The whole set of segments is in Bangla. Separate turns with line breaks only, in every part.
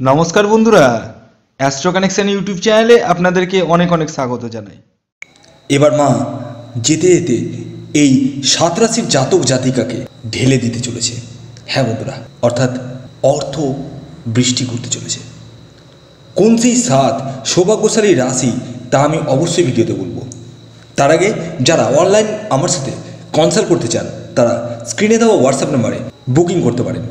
নমস্কার বন্ধুরা অ্যাস্ট্রো কানেকশন ইউটিউব চ্যানেলে আপনাদেরকে অনেক অনেক স্বাগত জানাই।
এবার মা, যেতে যেতে এই সাত রাশির জাতক জাতিকাকে ঢেলে দিতে চলেছে। হ্যাঁ বন্ধুরা, অর্থাৎ অর্থ বৃষ্টি করতে চলেছে। কোন সেই সাত সৌভাগ্যশালী রাশি, তা আমি অবশ্যই ভিডিওতে বলব। তার আগে যারা অনলাইন আমার সাথে কনসাল্ট করতে চান, তারা স্ক্রিনে দেওয়া হোয়াটসঅ্যাপ নাম্বারে বুকিং করতে পারেন।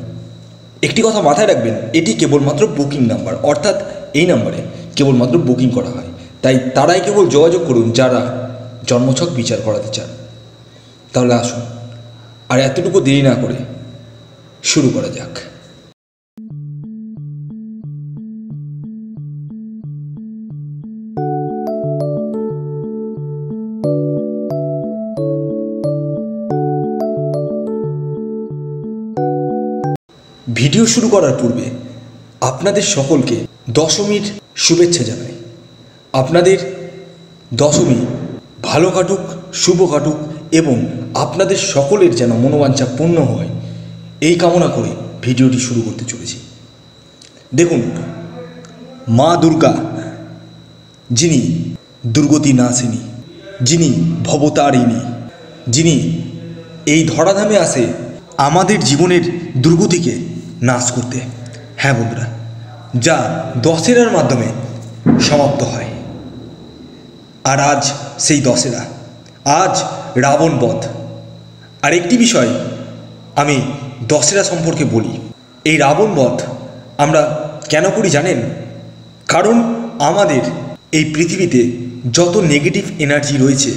একটি কথা মাথায় রাখবেন, এটি কেবলমাত্র বুকিং নাম্বার, অর্থাৎ এই নাম্বারে কেবলমাত্র বুকিং করা হয়। তাই তারাই কেবল যোগাযোগ করুন যারা জন্মছক বিচার করাতে চান। তাহলে আসুন, আর এতটুকু দেরি না করে শুরু করা যাক। ভিডিও শুরু করার পূর্বে আপনাদের সকলকে দশমীর শুভেচ্ছা জানাই। আপনাদের দশমী ভালো কাটুক, শুভ কাটুক এবং আপনাদের সকলের যেন মনোবাঞ্ছা পূর্ণ হয়, এই কামনা করে ভিডিওটি শুরু করতে চলেছি। দেখুন, মা দুর্গা, যিনি দুর্গতি নাশিনী যিনি ভবতারিণী, যিনি এই ধরাধামে আসে আমাদের জীবনের দুর্গতিকে নাশ করতে। হ্যাঁ বন্ধুরা, যা দশেরার মাধ্যমে সমাপ্ত হয়। আর আজ সেই দশেরা। আজ রাবণ বধ। আর একটি বিষয় আমি দশেরা সম্পর্কে বলি। এই রাবণ বধ আমরা কেন করি জানেন? কারণ আমাদের এই পৃথিবীতে যত নেগেটিভ এনার্জি রয়েছে,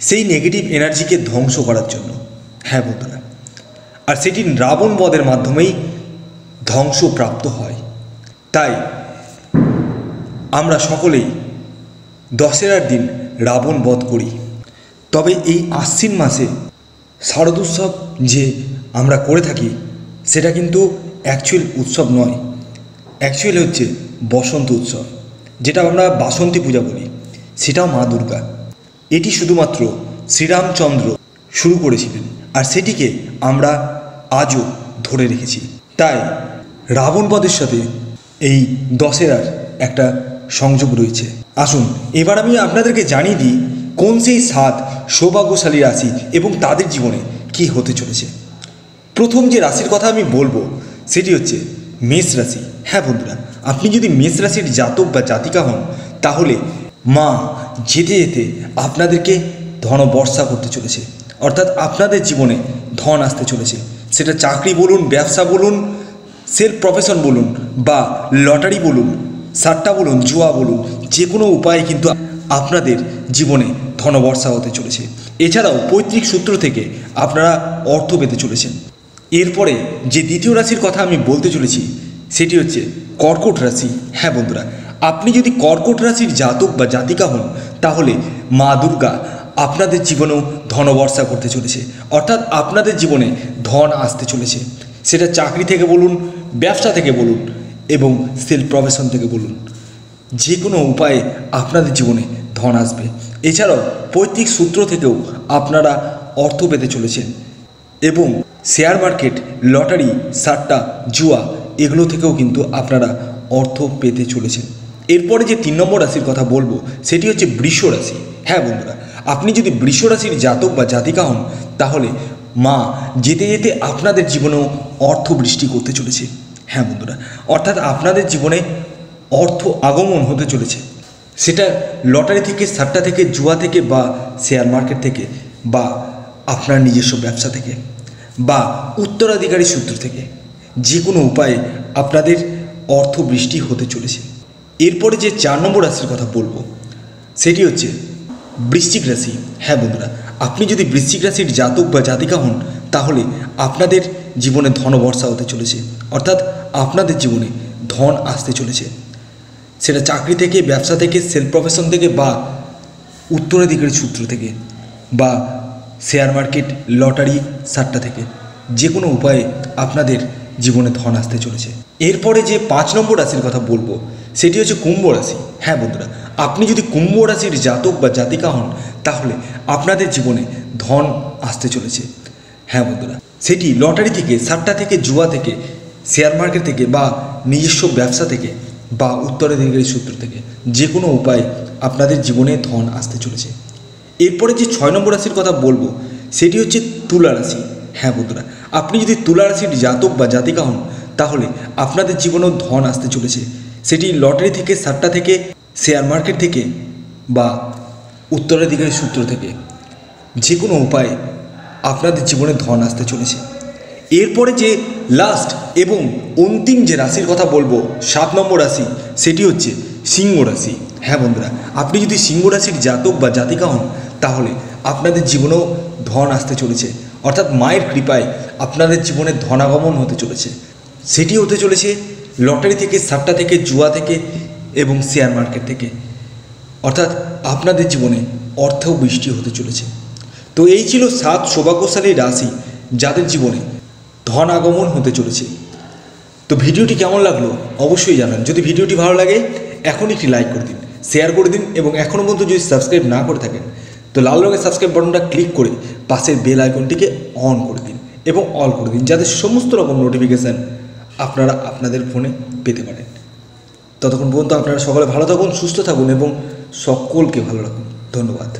সেই নেগেটিভ এনার্জিকে ধ্বংস করার জন্য। হ্যাঁ বন্ধুরা, আর সেটি রাবণ বধের মাধ্যমেই ধ্বংসপ্রাপ্ত হয়। তাই আমরা সকলেই দশেরার দিন রাবণ বধ করি। তবে এই আশ্বিন মাসে শারদোৎসব যে আমরা করে থাকি, সেটা কিন্তু অ্যাকচুয়াল উৎসব নয়। অ্যাকচুয়াল হচ্ছে বসন্ত উৎসব যেটা আমরা বাসন্তী পূজা বলি। সেটাও মা দুর্গা। এটি শুধুমাত্র শ্রীরামচন্দ্র শুরু করেছিলেন, আর সেটিকে আমরা আজও ধরে রেখেছি। তাই রাবণবধের সাথে এই দশেরার একটা সংযোগ রয়েছে। আসুন, এবার আমি আপনাদেরকে জানিয়ে দিই কোন সেই সাত সৌভাগ্যশালী রাশি এবং তাদের জীবনে কি হতে চলেছে। প্রথম যে রাশির কথা আমি বলব, সেটি হচ্ছে মেষ রাশি। হ্যাঁ বন্ধুরা, আপনি যদি মেষ রাশির জাতক বা জাতিকা হন, তাহলে মা যেতে যেতে আপনাদেরকে ধন বর্ষা করতে চলেছে। অর্থাৎ আপনাদের জীবনে ধন আসতে চলেছে। সেটা চাকরি বলুন, ব্যবসা বলুন সেলফ প্রফেশন বলুন বা লটারি বলুন, সাট্টা বলুন, জুয়া বলুন, যে কোনো উপায়ে কিন্তু আপনাদের জীবনে ধনবর্ষা হতে চলেছে। এছাড়াও পৈতৃক সূত্র থেকে আপনারা অর্থ পেতে চলেছেন। এরপরে যে দ্বিতীয় রাশির কথা আমি বলতে চলেছি, সেটি হচ্ছে কর্কট রাশি। হ্যাঁ বন্ধুরা, আপনি যদি কর্কট রাশির জাতক বা জাতিকা হন, তাহলে মা দুর্গা আপনাদের জীবনেও ধনবর্ষা করতে চলেছে। অর্থাৎ আপনাদের জীবনে ধন আসতে চলেছে। সেটা চাকরি থেকে বলুন ব্যবসা থেকে বলুন এবং সেলফ প্রফেশন থেকে বলুন যে কোনো উপায়ে আপনাদের জীবনে ধন আসবে। এছাড়াও পৈতৃক সূত্র থেকেও আপনারা অর্থ পেতে চলেছেন এবং শেয়ার মার্কেট লটারি সাট্টা, জুয়া, এগুলো থেকেও কিন্তু আপনারা অর্থ পেতে চলেছেন। এরপরে যে তিন নম্বর রাশির কথা বলব, সেটি হচ্ছে বৃষ রাশি। হ্যাঁ বন্ধুরা, আপনি যদি বৃষ রাশির জাতক বা জাতিকা হন, তাহলে মা যেতে যেতে আপনাদের জীবনেও অর্থ বৃষ্টি করতে চলেছে। হ্যাঁ বন্ধুরা, অর্থাৎ আপনাদের জীবনে অর্থ আগমন হতে চলেছে। সেটা লটারি থেকে সাট্টা থেকে, জুয়া থেকে বা শেয়ার মার্কেট থেকে বা আপনার নিজস্ব ব্যবসা থেকে বা উত্তরাধিকারী সূত্র থেকে যে কোনো উপায়ে আপনাদের অর্থ বৃষ্টি হতে চলেছে। এরপরে যে চার নম্বর রাশির কথা বলব, সেটি হচ্ছে বৃশ্চিক রাশি। হ্যাঁ বন্ধুরা, আপনি যদি বৃশ্চিক রাশির জাতক বা জাতিকা হন, তাহলে আপনাদের জীবনে ধনবর্ষা হতে চলেছে। অর্থাৎ আপনাদের জীবনে ধন আসতে চলেছে। সেটা চাকরি থেকে, ব্যবসা থেকে, সেলফ প্রফেশন থেকে বা উত্তরাধিকারী সূত্র থেকে বা শেয়ার মার্কেট, লটারি, সাট্টা থেকে যে কোনো উপায়ে আপনাদের জীবনে ধন আসতে চলেছে। এরপরে যে পাঁচ নম্বর রাশির কথা বলব, সেটি হচ্ছে কুম্ভ রাশি। হ্যাঁ বন্ধুরা, আপনি যদি কুম্ভ রাশির জাতক বা জাতিকা হন, তাহলে আপনাদের জীবনে ধন আসতে চলেছে। হ্যাঁ বন্ধুরা, সেটি লটারি থেকে সাট্টা থেকে, জুয়া থেকে শেয়ার মার্কেট থেকে বা নিজস্ব ব্যবসা থেকে বা উত্তরাধিকারী সূত্র থেকে যে কোনো উপায় আপনাদের জীবনে ধন আসতে চলেছে। এরপরে যে ছয় নম্বর রাশির কথা বলব, সেটি হচ্ছে তুলা রাশি। হ্যাঁ বন্ধুরা, আপনি যদি তুলা রাশির জাতক বা জাতিকা হন, তাহলে আপনাদের জীবনেও ধন আসতে চলেছে। সেটি লটারি থেকে সাট্টা থেকে শেয়ার মার্কেট থেকে বা উত্তরাধিকারী সূত্র থেকে। যে কোনো উপায়ে আপনাদের জীবনে ধন আসতে চলেছে। এরপরে যে লাস্ট এবং অন্তিম যে রাশির কথা বলব, সাত নম্বর রাশি, সেটি হচ্ছে সিংহ রাশি। হ্যাঁ বন্ধুরা, আপনি যদি সিংহ রাশির জাতক বা জাতিকা হন, তাহলে আপনাদের জীবনেও ধন আসতে চলেছে। অর্থাৎ মায়ের কৃপায় আপনাদের জীবনে ধনাগমন হতে চলেছে। সেটি হতে চলেছে লটারি থেকে, সাপটা থেকে, জুয়া থেকে এবং শেয়ার মার্কেট থেকে। অর্থাৎ আপনাদের জীবনে অর্থেও বৃষ্টি হতে চলেছে। তো এই ছিল সাত সৌভাগ্যশালী রাশি যাদের জীবনে ধন আগমন হতে চলেছে। তো ভিডিওটি কেমন লাগল অবশ্যই জানান। যদি ভিডিওটি ভালো লাগে, এখনই একটি লাইক করে দিন, শেয়ার করে দিন এবং এখনও পর্যন্ত যদি সাবস্ক্রাইব না করে থাকেন, তো লাল রঙের সাবস্ক্রাইব বাটনটা ক্লিক করে পাশের বেল আইকনটিকে অন করে দিন এবং অল করে দিন, যাতে সমস্ত রকম নোটিফিকেশান আপনারা আপনাদের ফোনে পেতে পারেন। ততক্ষণ পর্যন্ত আপনারা সকলে ভালো থাকুন, সুস্থ থাকুন এবং সকলকে ভালো রাখুন। ধন্যবাদ।